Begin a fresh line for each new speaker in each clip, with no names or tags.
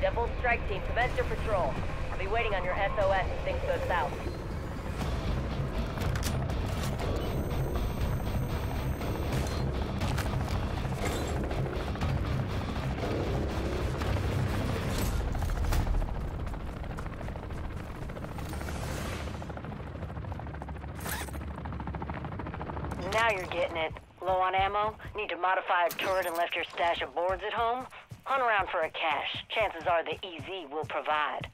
Devil strike team, commence your patrol. I'll be waiting on your SOS if things go south. Ammo? Need to modify a turret and left your stash of boards at home? Hunt around for a cache. Chances are the EZ will provide.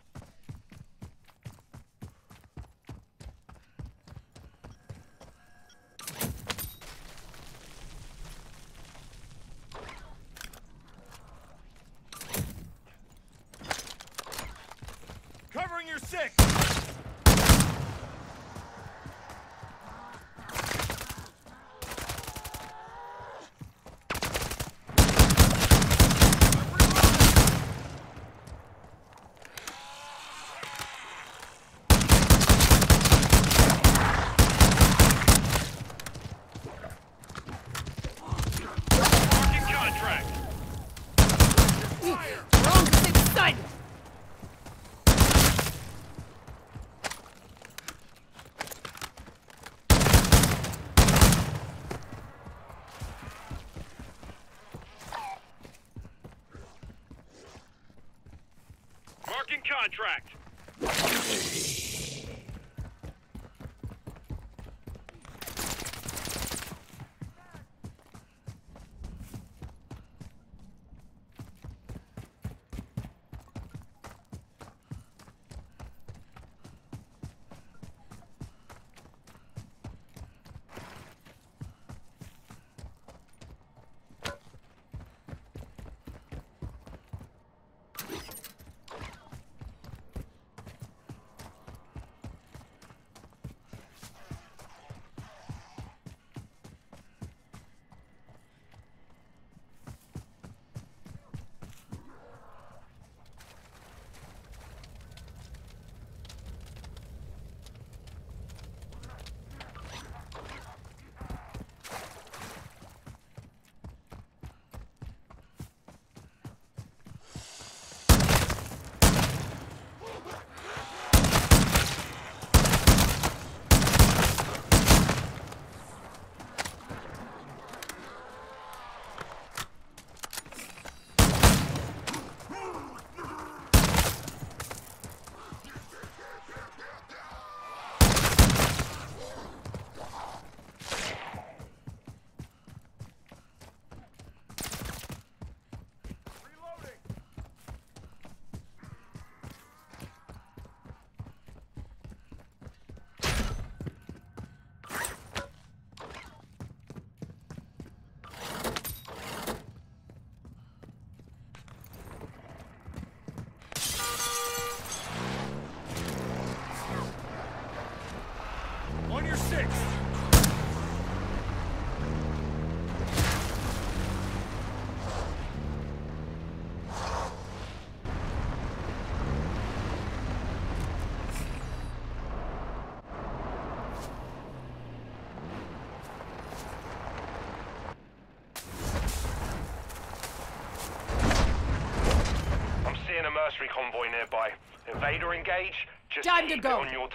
Convoy nearby. Invader engage? Just
Time to go.
on your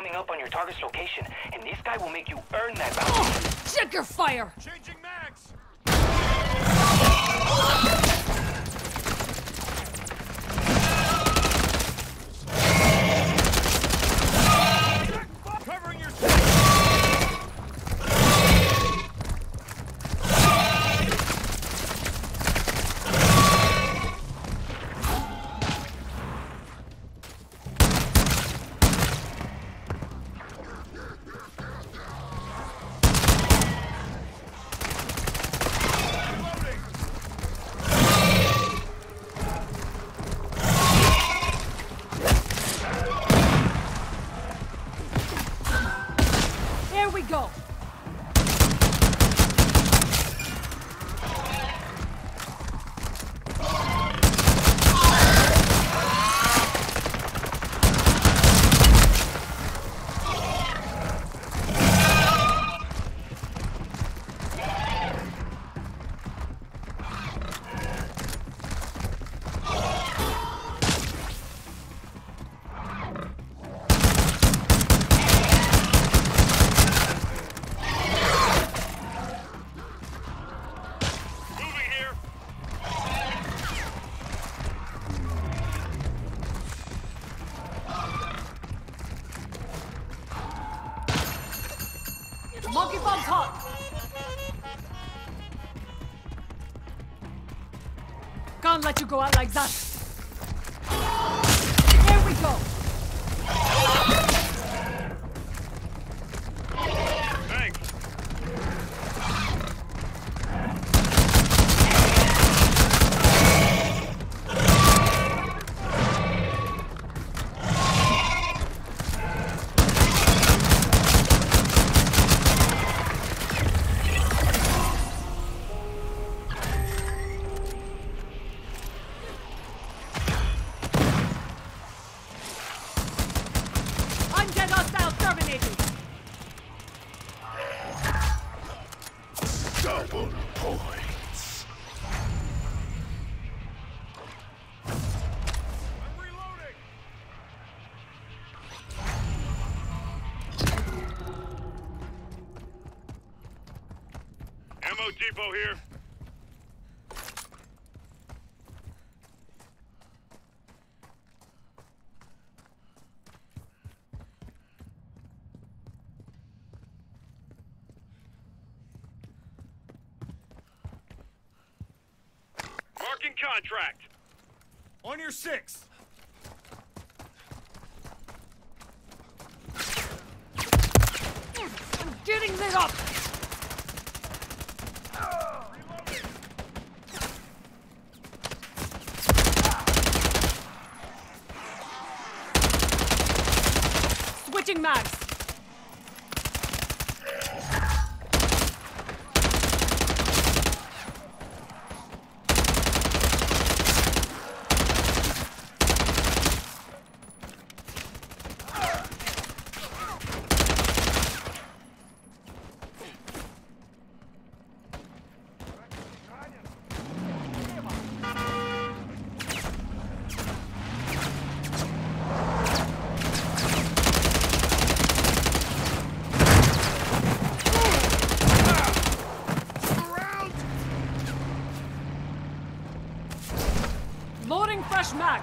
coming up on your target's location, and this guy will make you earn that oh, bounty.
Check your fire!
Changing max!
Ammo here. Marking contract. On your six.
I'm getting lit up! Switching mags! Loading fresh mag!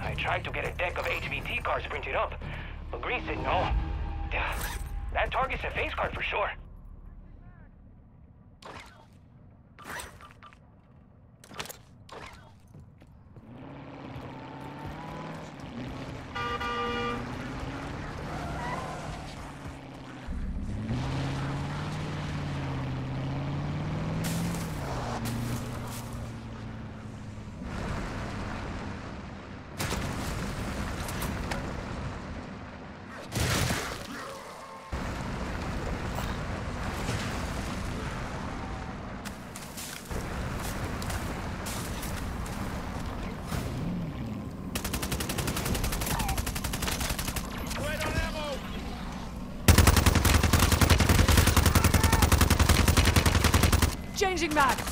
I tried to get a deck of HVT cards printed up, no. That target's a face card for sure.
Wait on ammo.
Changing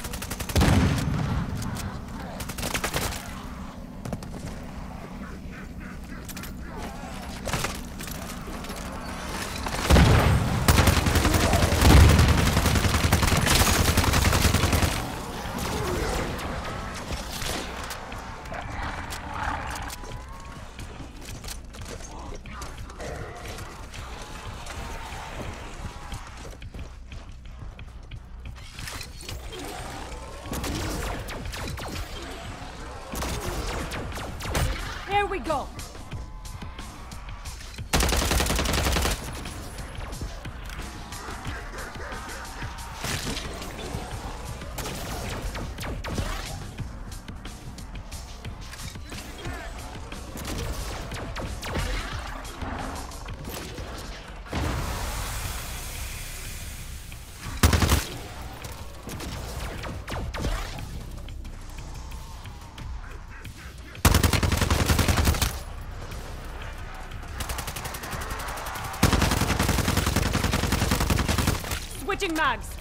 go! Switching mags!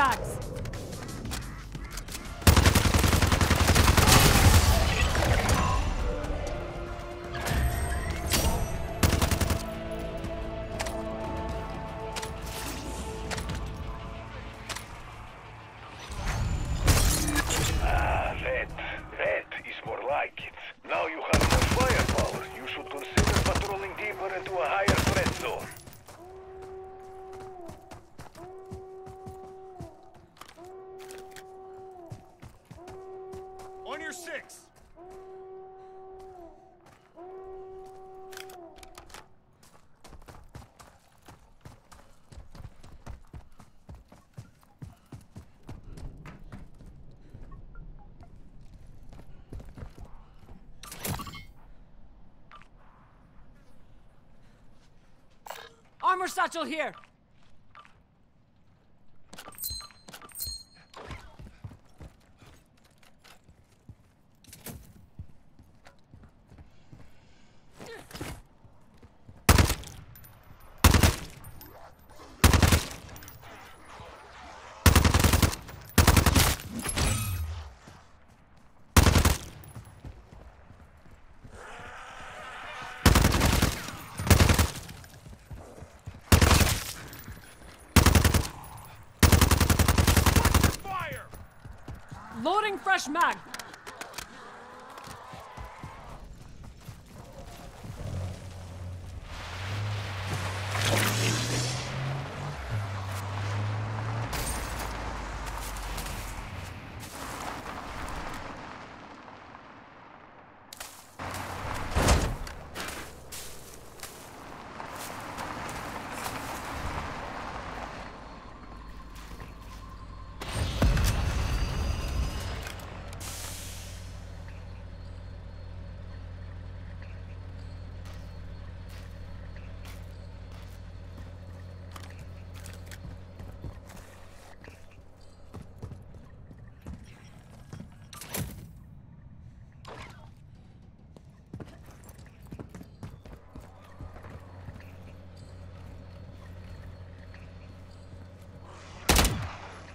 Changing satchel here.
Fire!
Loading fresh mag.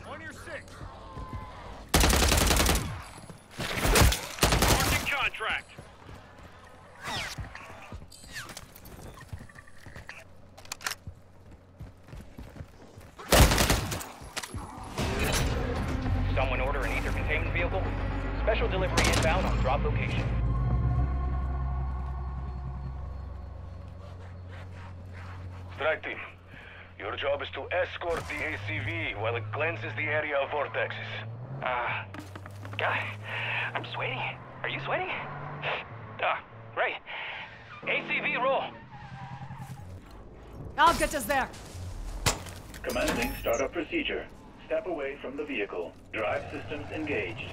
On your six. Marking contract.
Someone order an ether containment vehicle? Special delivery inbound on drop location.
Strike team. Your job is to escort the ACV while it cleanses the area of vortexes.
Ah, God, I'm sweating. Are you sweating? Ah, right. ACV roll.
I'll get us there.
Commencing startup procedure. Step away from the vehicle. Drive systems engaged.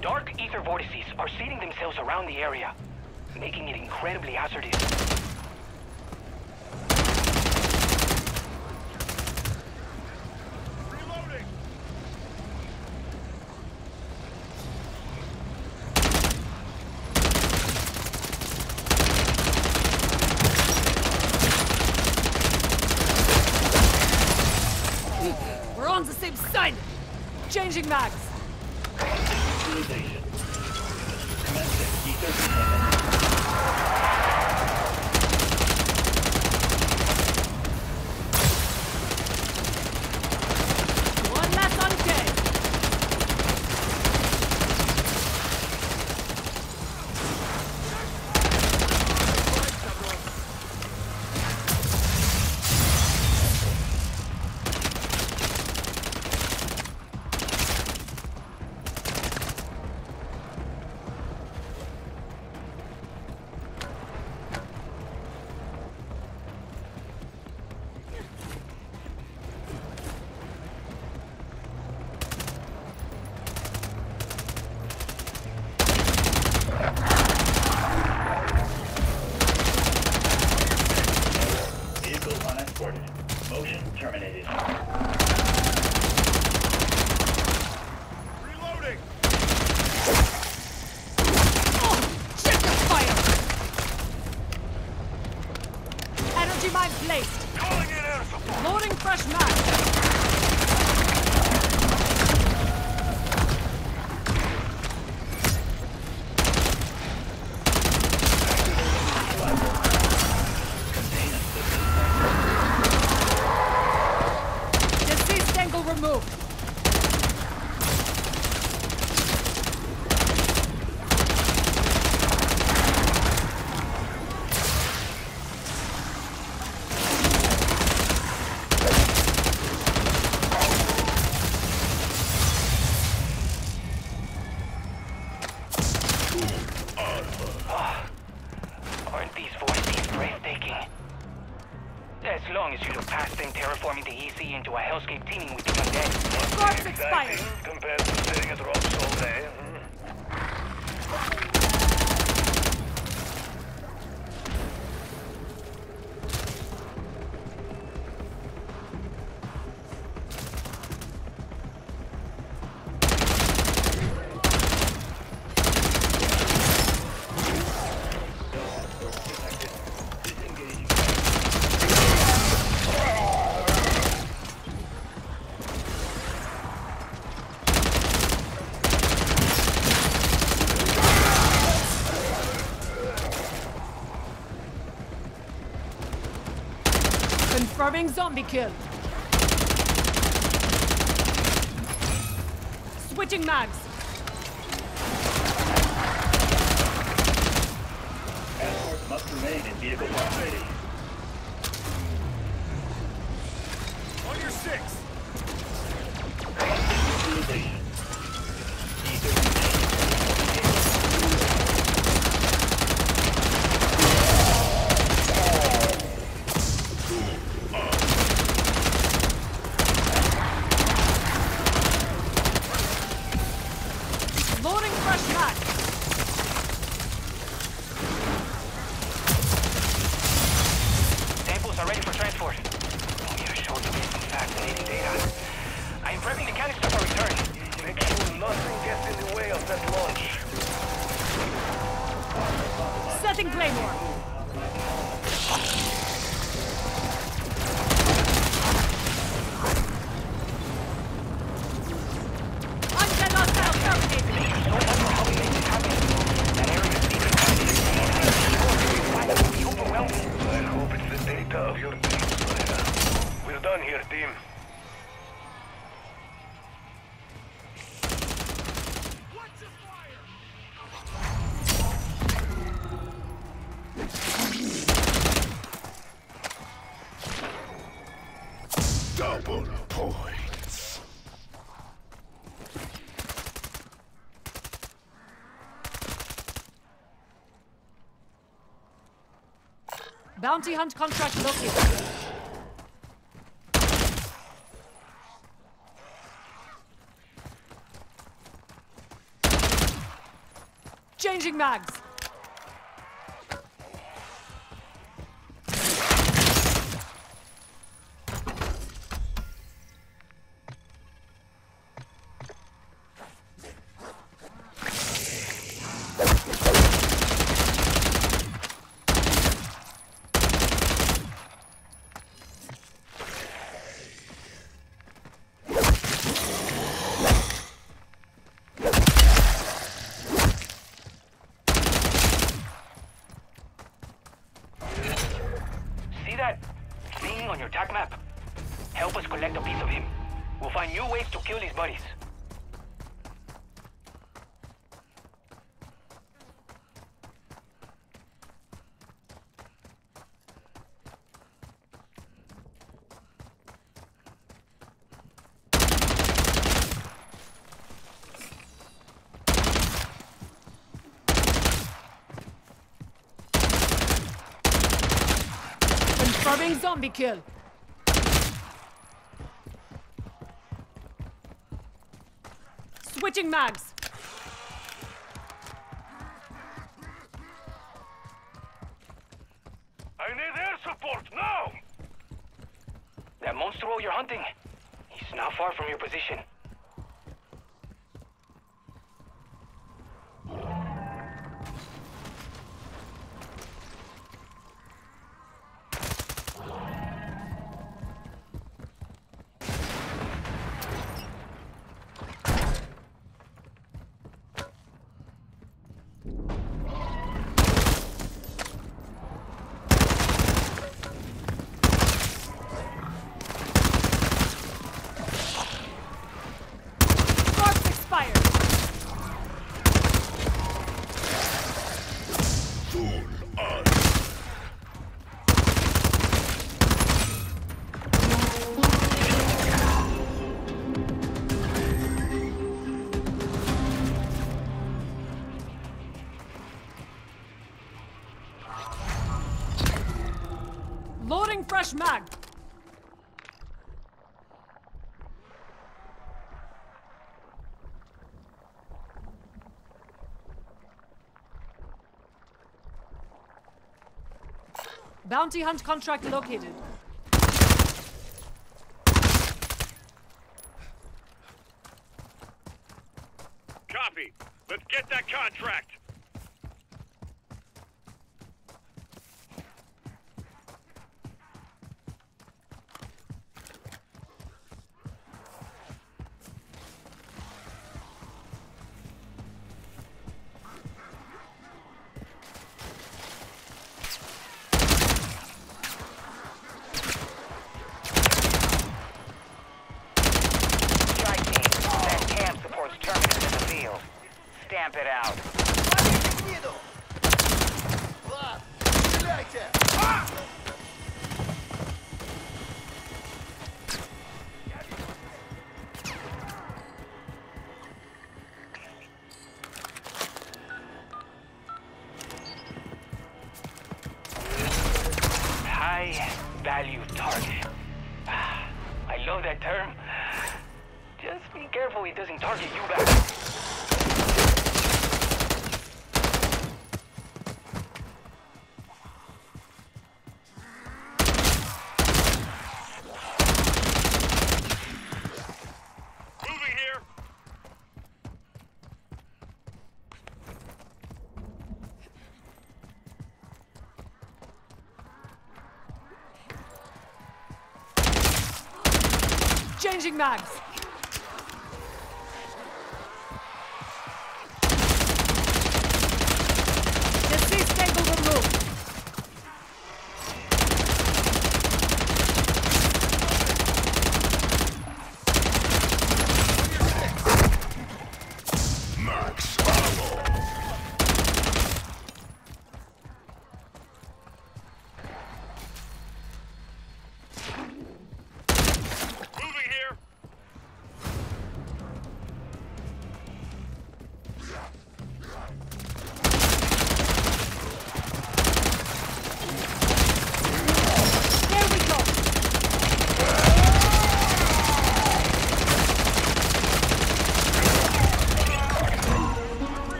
Dark ether vortices are seeding themselves around the area, making it incredibly hazardous. Expired.
Compared to sitting at rocks all day. Hmm.
Zombie kill. Switching mags. Bounty hunt contract located. Changing mags. Zombie kill. Switching mags.
I need air support now!
That monster you're hunting, he's not far from your position.
fresh mag!
Bounty hunt contract located.
Copy. Let's get that contract.
get you.
Changing mags!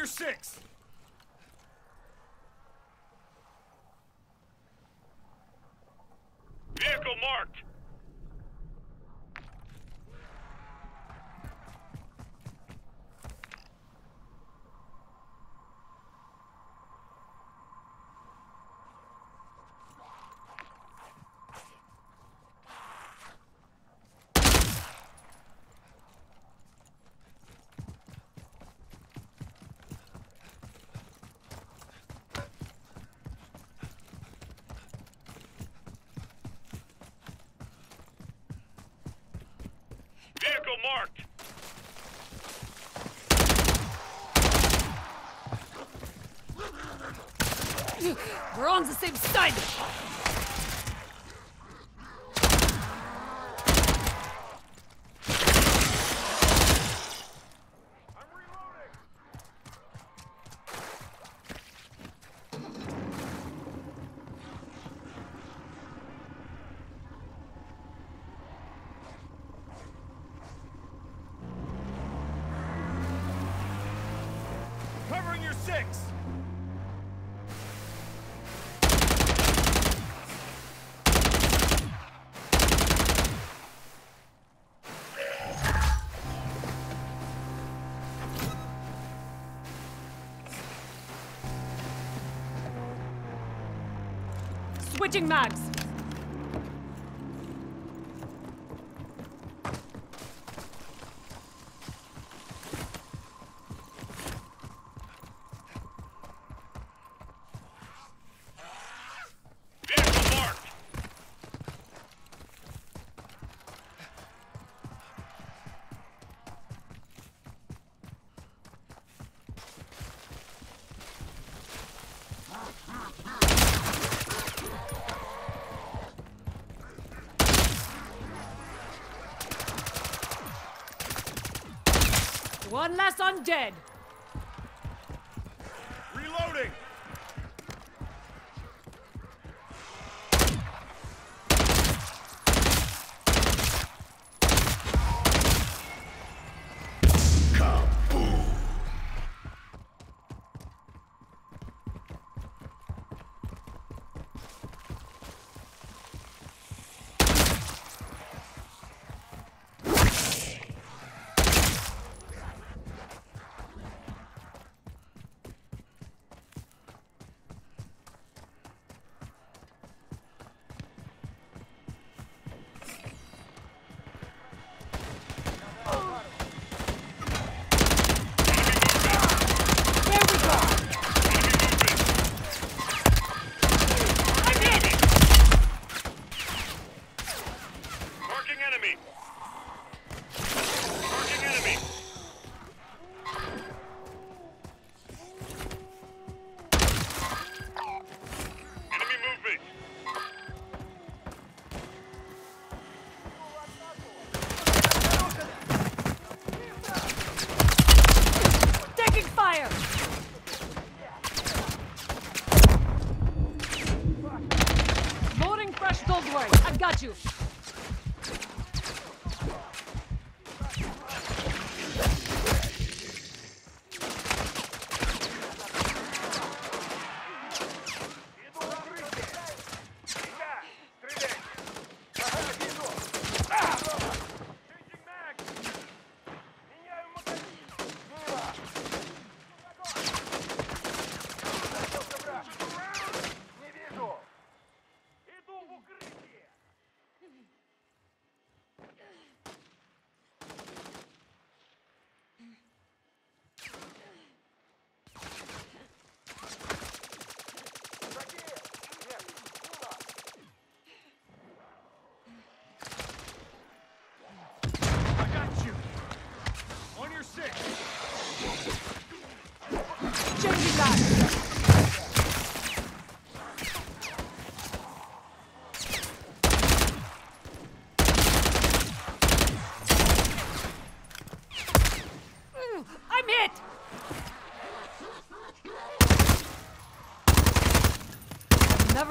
Warrior 6! marked.
We're on the same side! Recharging mags. dead.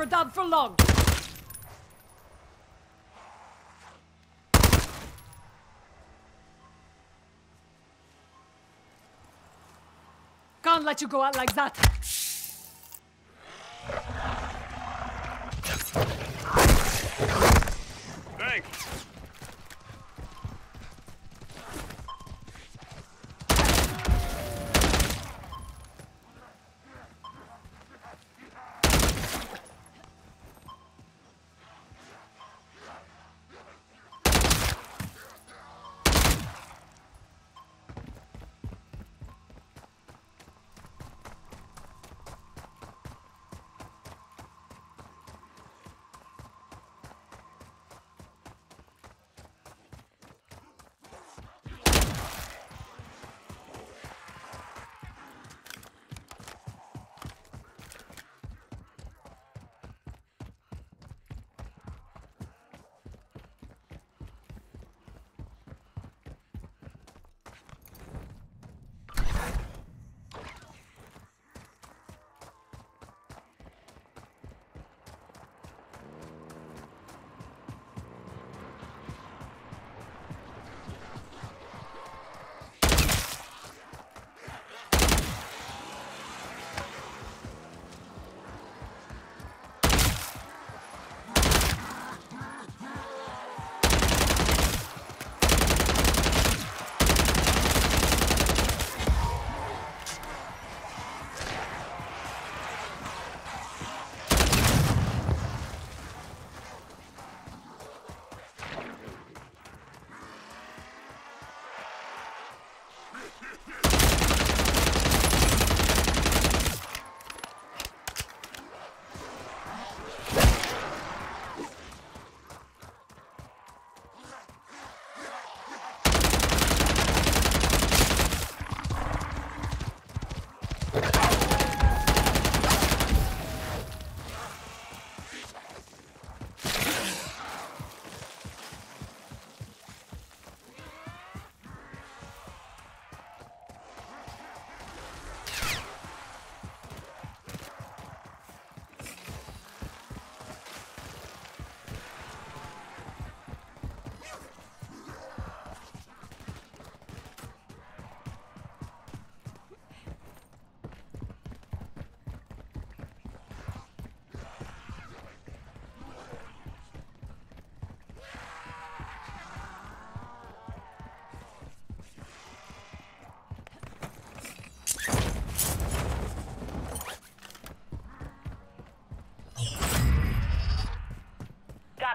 not done for long. Can't let you go out like that.
Thanks.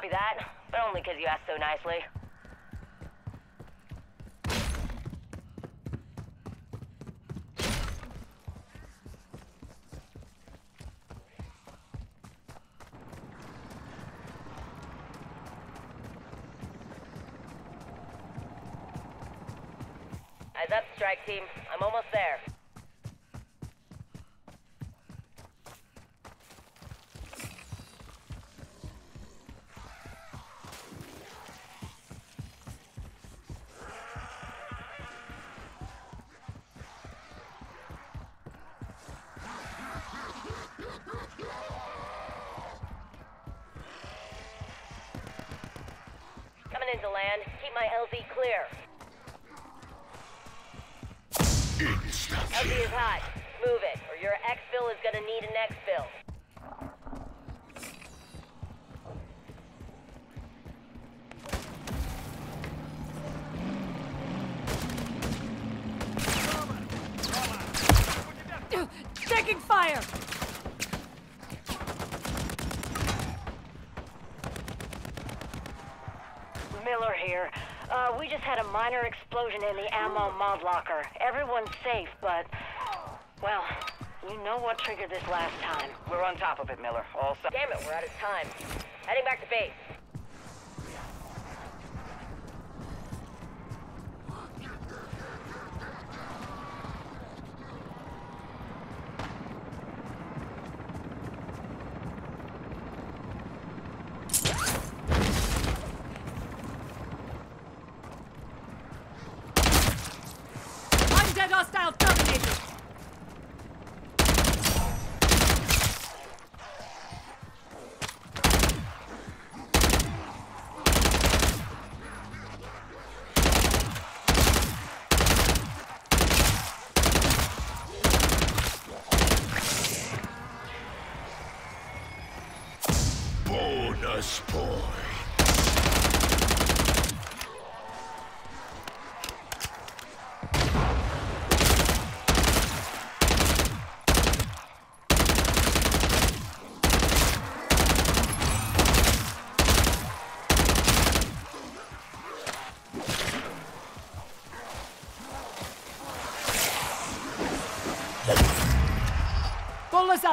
Copy that, but only because you asked so nicely. Keep my LZ clear. LZ is hot. Move it, or your exfil is gonna need an exfil.
Taking fire!
Miller here. Uh, we just had a minor explosion in the ammo mod locker. Everyone's safe, but... Well, you know what triggered this last time.
We're on top of it, Miller. All set.
Damn it, we're out of time. Heading back to base.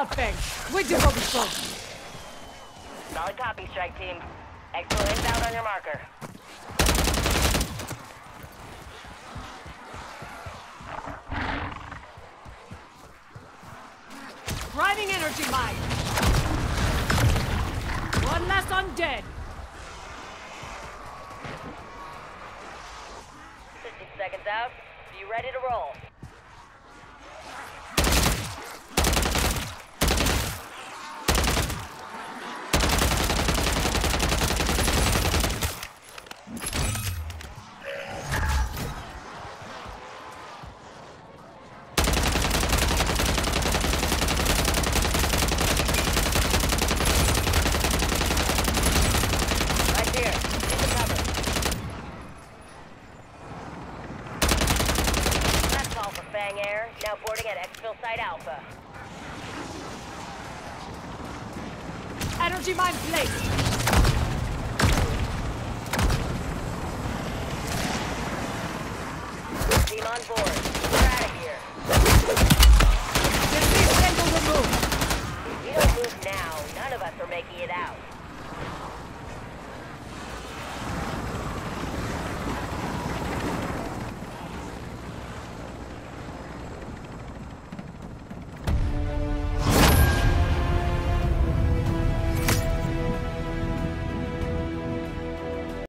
Out, Fang. We do what we're supposed.
Solid copy, strike team. Exfil inbound on your marker.
Driving energy mine. One less undead.
50 seconds out. Be ready to roll.